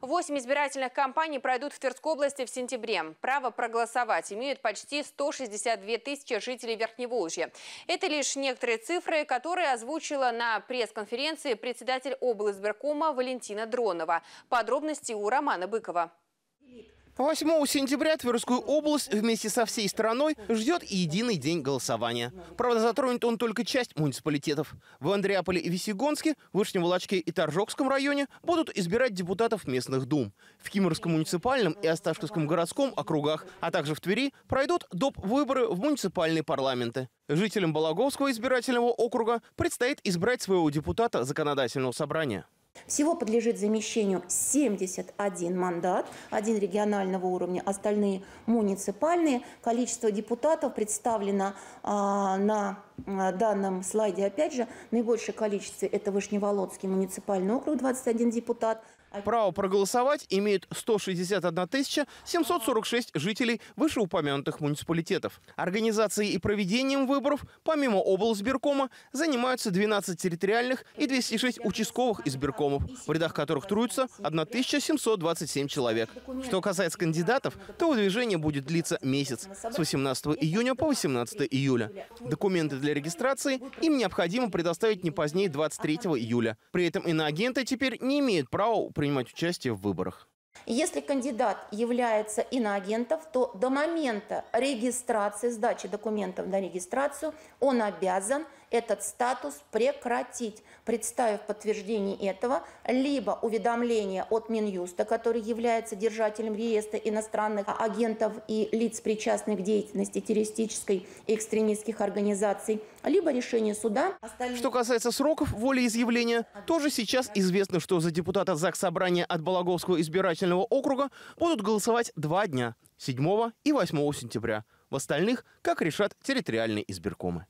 Восемь избирательных кампаний пройдут в Тверской области в сентябре. Право проголосовать имеют почти 162 тысячи жителей Верхневолжья. Это лишь некоторые цифры, которые озвучила на пресс-конференции председатель облсберкома Валентина Дронова. Подробности у Романа Быкова. 8 сентября Тверскую область вместе со всей страной ждет единый день голосования. Правда, затронет он только часть муниципалитетов. В Андреаполе и Весегонске, Вышневолочке и Торжокском районе будут избирать депутатов местных дум. В Кимрском муниципальном и Осташковском городском округах, а также в Твери пройдут доп. выборы в муниципальные парламенты. Жителям Балаговского избирательного округа предстоит избрать своего депутата законодательного собрания. Всего подлежит замещению 71 мандат, один регионального уровня, остальные муниципальные. Количество депутатов представлено а, на данном слайде, опять же, наибольшее количество – это Вышневолодский муниципальный округ, 21 депутат – Право проголосовать имеют 161 746 жителей вышеупомянутых муниципалитетов. Организацией и проведением выборов, помимо облсбиркома, занимаются 12 территориальных и 206 участковых избиркомов, в рядах которых трудятся 1727 человек. Что касается кандидатов, то выдвижение будет длиться месяц, с 18 июня по 18 июля. Документы для регистрации им необходимо предоставить не позднее 23 июля. При этом иноагенты теперь не имеют права принимать участие в выборах. Если кандидат является иноагентом, то до момента регистрации, сдачи документов на регистрацию, он обязан этот статус прекратить, представив подтверждение этого, либо уведомление от Минюста, который является держателем реестра иностранных агентов и лиц, причастных к деятельности террористической и экстремистских организаций, либо решение суда. Остальные... Что касается сроков волеизъявления, тоже сейчас известно, что за депутата ЗАГС Собрания от Балаговского избирательного округа будут голосовать два дня – 7 и 8 сентября. В остальных, как решат территориальные избиркомы.